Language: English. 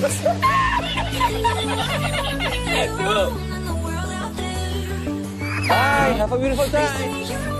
Bye! Have a beautiful time!